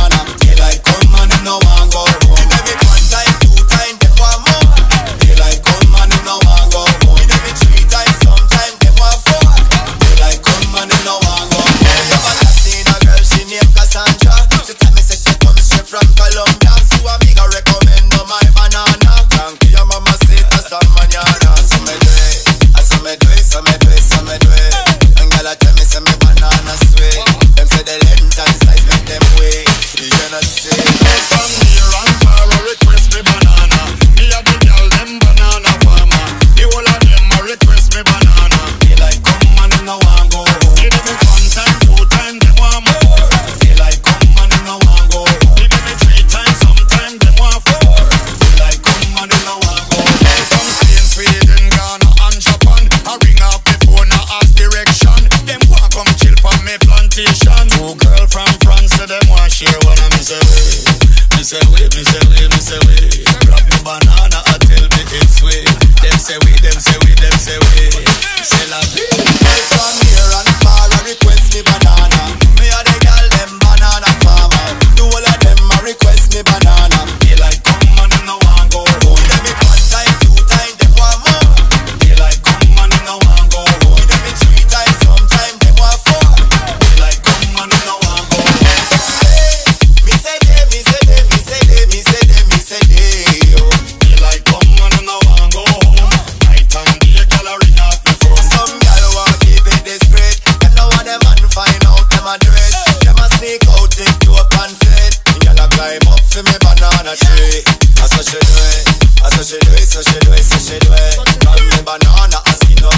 corner Mr. Way, we say we. Way, Drop a banana. climb up for me banana tree. That's what she do it. That's what she do it. So she do it. So she do it. Me banana, I see no.